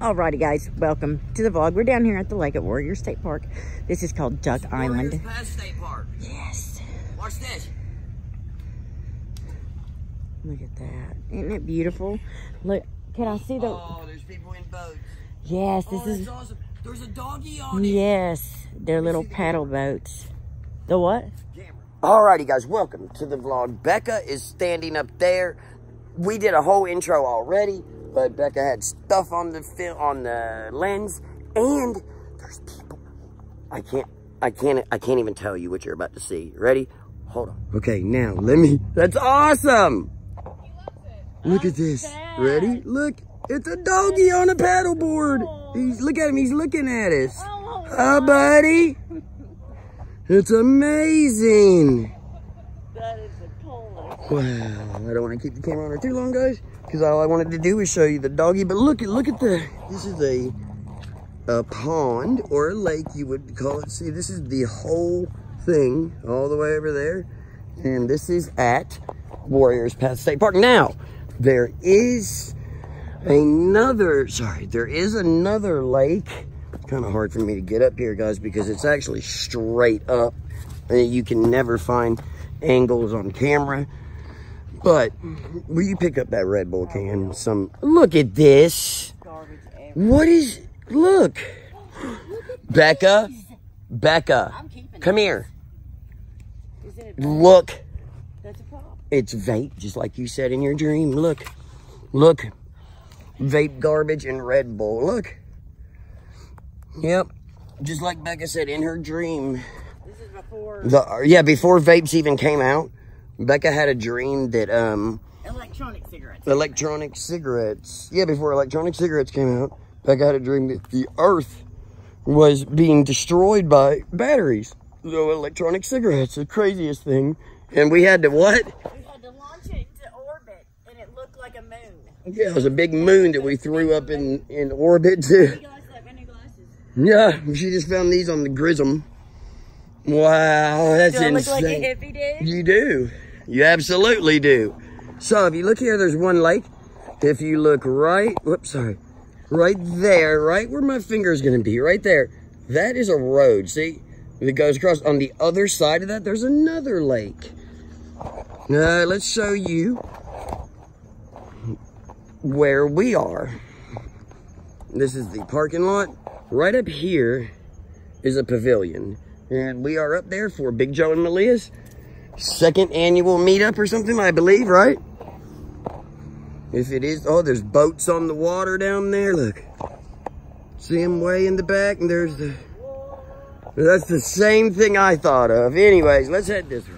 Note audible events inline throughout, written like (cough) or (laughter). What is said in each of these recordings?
Alrighty guys, welcome to the vlog. We're down here at the lake at Warrior State Park. This is called Duck Island. Warriors Path State Park. Yes. Watch this. Look at that. Isn't it beautiful? Look, can I see the... Oh, there's people in boats. Yes, Oh, this that's is... awesome. There's a doggy on it. Yes, they're little paddle boats. The what? Alrighty, guys, welcome to the vlog. Becca is standing up there. We did a whole intro already, but Becca had stuff on the film on the lens, and there's people. I can't, I can't, I can't even tell you what you're about to see. Ready? Hold on. Okay, now let me. That's awesome. Look at this. Ready? Look, it's a doggy on a paddleboard. He's look at him. He's looking at us. Oh Hi, buddy. It's amazing. That is the coolest. Wow, I don't want to keep the camera on her too long, guys, because all I wanted to do was show you the doggy. But look at look at the. This is a a pond or a lake, you would call it. See, this is the whole thing, all the way over there, and this is at Warriors Path State Park. Now, there is another. Sorry, there is another lake. Kind of hard for me to get up here, guys, because it's actually straight up. And you can never find angles on camera. But mm-hmm. will you pick up that Red Bull can? Oh, some look at this. What is look? Becca, Becca, come it. here. Look, That's a problem. it's vape, just like you said in your dream. Look, look, vape garbage and Red Bull. Look. Yep, just like Becca said in her dream. This is before The yeah, before vapes even came out, Becca had a dream that um electronic cigarettes. electronic cigarettes. Yeah, before electronic cigarettes came out, Becca had a dream that the Earth was being destroyed by batteries. So electronic cigarettes, the craziest thing. And we had to what? We had to launch it into orbit, and it looked like a moon. Yeah, it was a big moon that we threw up in, in orbit too. You guys new glasses? Yeah, she just found these on the Grism. Wow, that's Do insane. like a hippie dude? You do. You absolutely do. So if you look here, there's one lake. If you look right, whoops, sorry. Right there, right where my finger is going to be, right there. That is a road, see? it goes across. On the other side of that, there's another lake. Now, let's show you where we are. This is the parking lot. Right up here is a pavilion. And we are up there for Big Joe and Meleah's second annual meetup or something, I believe, right? If it is, oh, there's boats on the water down there. Look, see them way in the back, and there's the. That's the same thing I thought of. Anyways, let's head this way.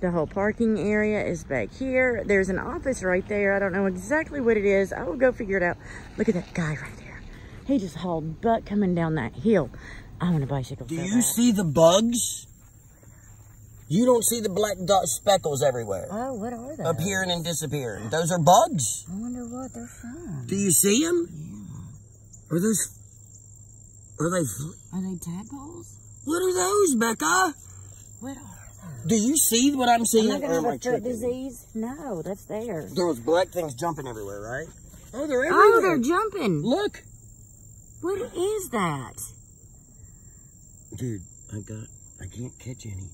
The whole parking area is back here. There's an office right there. I don't know exactly what it is. I will go figure it out. Look at that guy right there. He just hauled butt coming down that hill. I want a bicycle. Do so you bad. see the bugs? You don't see the black dot speckles everywhere, Oh, what are they? appearing and disappearing. Those are bugs. I wonder what they're from. Do you see them? Yeah. Are those? Are they? Are they tadpoles? What are those, Becca? What are they? Do you see what I'm seeing? Am I gonna Or am have disease? No, that's theirs. Those black things jumping everywhere, right? Oh, they're everywhere. Oh, they're jumping. Look, What is that? Dude. I got. I can't catch any.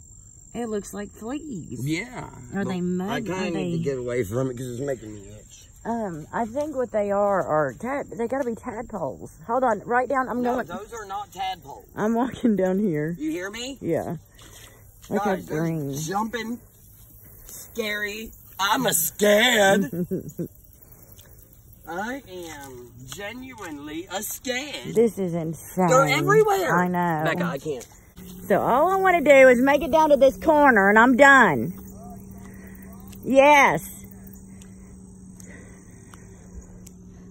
It looks like fleas. Yeah. Are they mud? I kind of need to get away from it because it's making me itch. Um, I think what they are are tad. They gotta be tadpoles. Hold on, right down. I'm No, going. those are not tadpoles. I'm walking down here. You hear me? Yeah. Look Guys, how green. jumping, scary. I'm a scared. (laughs) I am genuinely a scared. This is insane. They're everywhere. I know. Becca, I can't. So all I want to do is make it down to this corner and I'm done. Yes.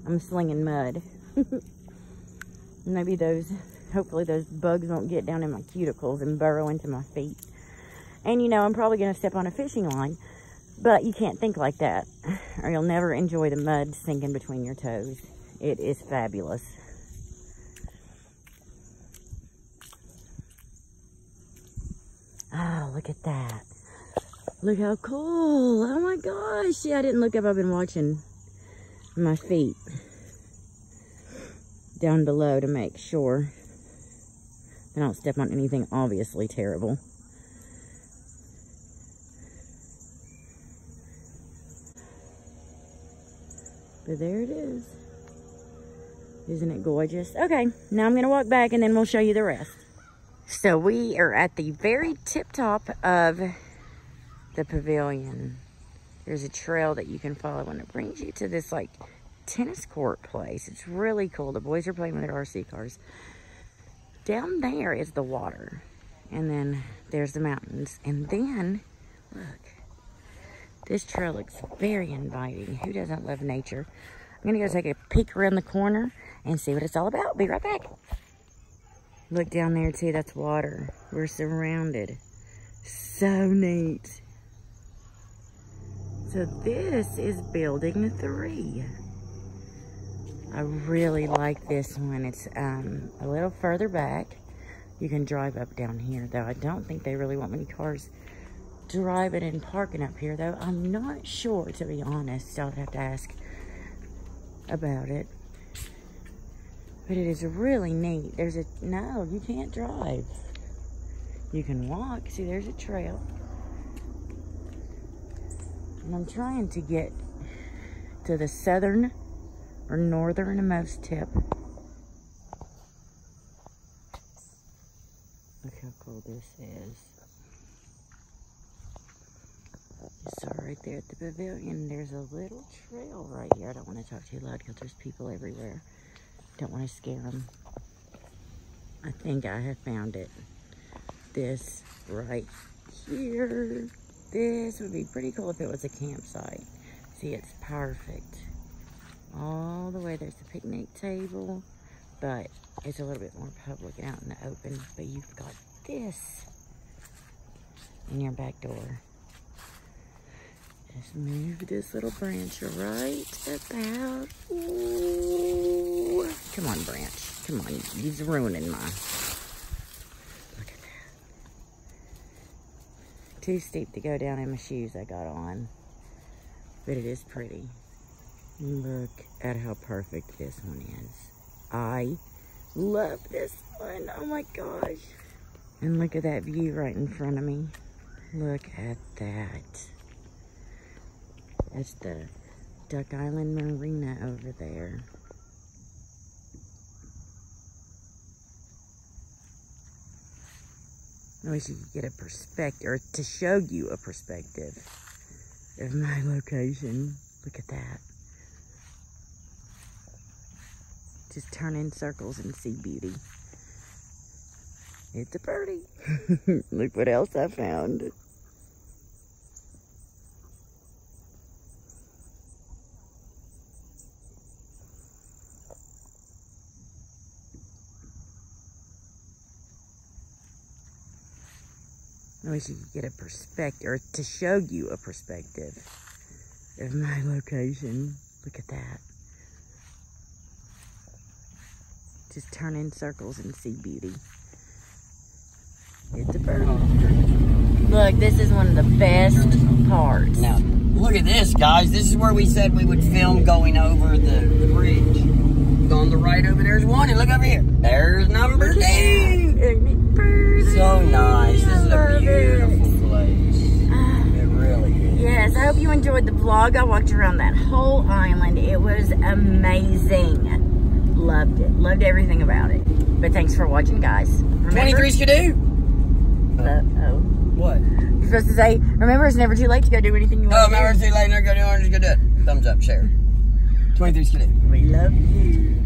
I'm slinging mud. (laughs) Maybe those, hopefully those bugs won't get down in my cuticles and burrow into my feet. And you know, I'm probably going to step on a fishing line, but you can't think like that (laughs) or you'll never enjoy the mud sinking between your toes. It is fabulous. Oh, look at that. Look how cool. Oh my gosh. Yeah, I didn't look up. I've been watching my feet down below to make sure I don't step on anything obviously terrible. But there it is. Isn't it gorgeous? Okay, now I'm to walk back and then we'll show you the rest. So we are at the very tip top of the pavilion. There's a trail that you can follow and it brings you to this like tennis court place. It's really cool. The boys are playing with their RC cars. Down there is the water. And then there's the mountains. And then, look, this trail looks very inviting. Who doesn't love nature? I'm gonna go take a peek around the corner and see what it's all about. Be right back. Look down there too, that's water. We're surrounded. So neat. So this is building three. I really like this one. It's um, a little further back. You can drive up down here though. I don't think they really want many cars driving and parking up here though. I'm not sure to be honest. I'll have to ask about it. But it is really neat. There's a, no, you can't drive. You can walk. See, there's a trail. And I'm trying to get to the southern or northernmost tip. Look how cool this is. So right there at the pavilion, there's a little trail right here. I don't want to talk too loud because there's people everywhere. Don't want to scare them. I think I have found it. This right here. This would be pretty cool if it was a campsite. See, it's perfect. All the way, there's the picnic table, but it's a little bit more public out in the open. But you've got this in your back door. Just move this little branch right about. Ooh. Come on, branch. Come on, he's ruining my. Look at that. Too steep to go down in my shoes I got on, but it is pretty. Look at how perfect this one is. I love this one. Oh my gosh. And look at that view right in front of me. Look at that. That's the Duck Island Marina over there. I wish you could get a perspective, or to show you a perspective of my location. Look at that. Just turn in circles and see beauty. It's a birdie. (laughs) Look what else I found. I wish you could get a perspective, or to show you a perspective of my location. Look at that. Just turn in circles and see beauty. It's a bird. Look, this is one of the best parts. Now, look at this, guys. This is where we said we would film going over the, the bridge. On the right over there's one, and look over here. There's number two. So nice. This is a beautiful place. Ah. It really is. Yes, I hope you enjoyed the vlog. I walked around that whole island. It was amazing. Loved it. Loved everything about it. But thanks for watching, guys. Remember, 23 Skidoo. Uh-oh. What? You're supposed to say, remember it's never too late to go do anything you Oh, want to do. Oh, remember, too late, never go to orange, go do it. Thumbs up, share. 23 Skidoo. do. We love you.